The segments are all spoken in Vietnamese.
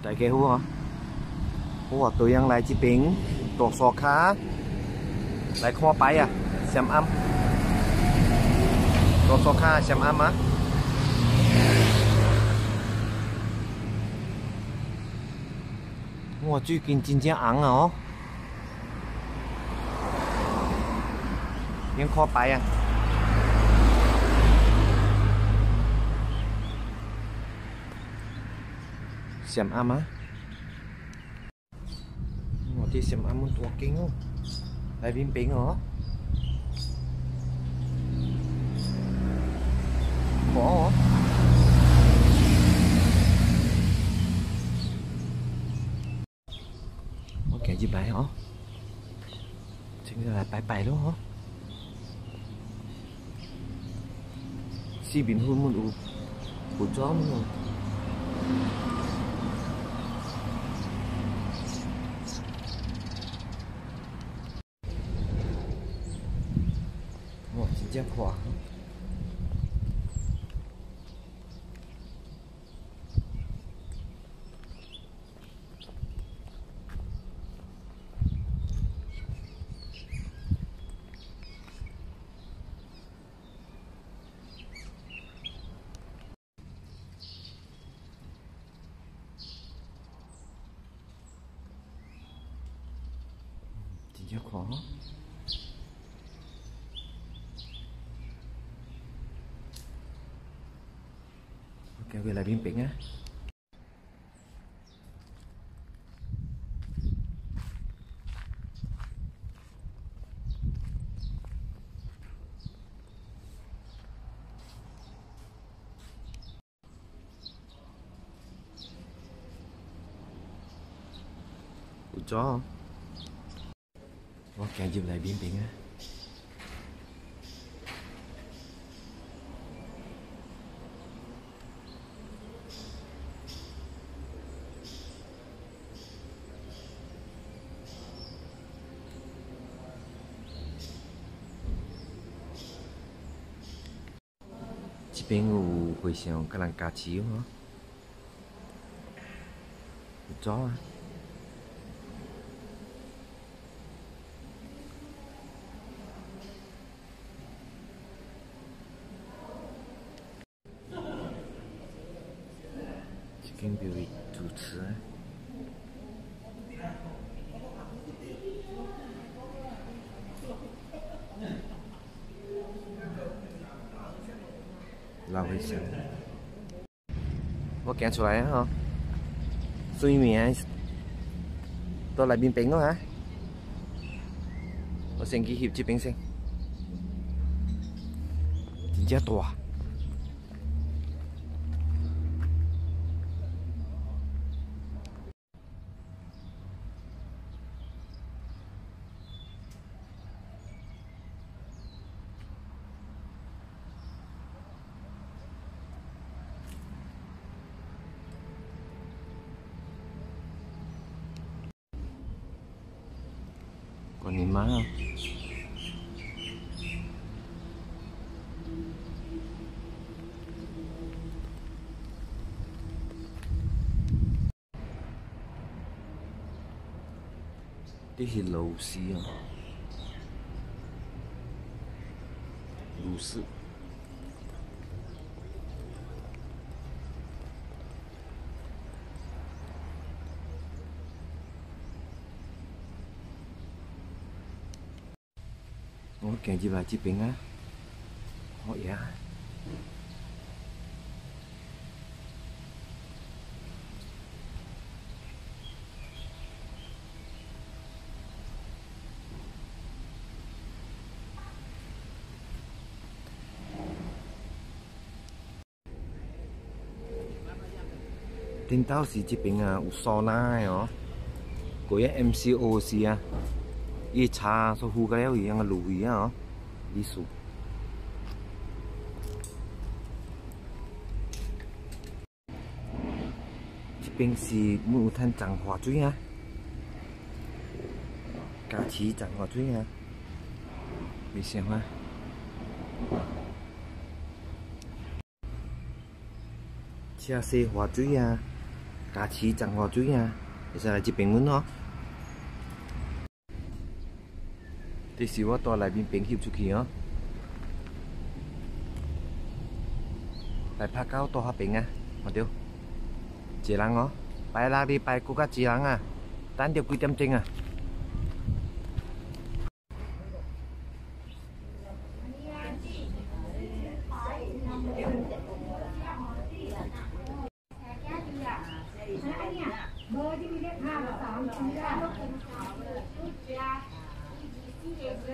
แต่แกหัวหัวตัวยังไรจีปิงตกซอกขาไหลคอไปอ่ะแซมอัมตกซอกขาแซมอัมอ่ะหัวจุกินจริงจังอังเหรอยังคอไปอ่ะ ？xem âm á. Ngồi đi xem âm muốn tuột kinh không? Lại biến biến hả Khó hả? Ok gì bài hả? Chính là bài bài luôn hả? Si bình hôn muốn u Ụ chó muốn 와 接看。直接看。 커. kéo về lại biên biển á chó không? Ủa kéo dùm lại biên biển á 这边有非常个人家持哦，有走啊。跟别人主持。啊 lao hơi sân có kẹn xuống lại hả? Suy mì tôi lại biên bánh đó hả? Tôi xem cái hiệp chiếc bánh xem chính chết tòa còn nhìn má không đây là lầu xí à lù sự Ủa kèm gì bà chị Bình á. Ủa dạ Tin tao si chị Bình à Usona hả? Của MCO si à. 이 차, 소 후가요, 이 양아 루이야, 리수. bên xì mũ thanh chẳng hòa chuối ha cá chí chẳng hòa chuối ha bị xem ha chia xe hòa chuối ha cá chí chẳng hòa chú nha bây giờ là chỉ bình muốn nó 这是我在里面表演出去哦，来拍胶，多拍片啊，对丢对？几人哦？白那里白个个几人啊？等着几点钟啊？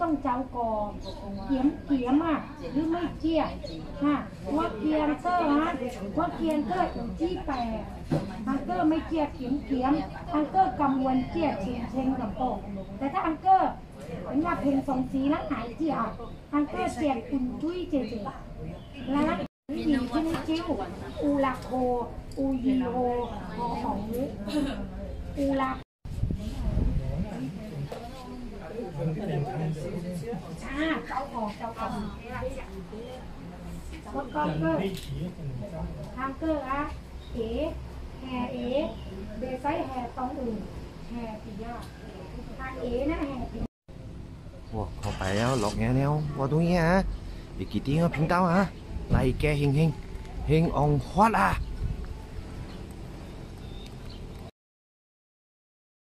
ต้องเจ้ากอเขียมเขียมอะหรือไม่เจียฮะว่าเกียนเกอร์ฮะว่าเกียนเกอร์จี้แปะอังเกอร์ไม่เจียเขียมเขียมอังเกอร์กำวนเจียเชงเชงกับโตแต่ถ้าอังเกอร์เป็นว่าเพลงสองสีแล้วหายเจียอังเกอร์เจียคุณจุ้ยเจเจแล้วนะวิธีที่ไม่จิ้วอูลาโคอูยีโอของอูลา à cháu còn cháu còn con con cơ tham cơ á ế hè ế bề say hè tông ừ hè thì do à ế nó hè thì wow họ phải ờ, lọt nghe neo qua tôi nghe hả bị kỳ tiếng ở ờ, phiến tao hả? Lại kè hình hình. Hình, ông hoa à?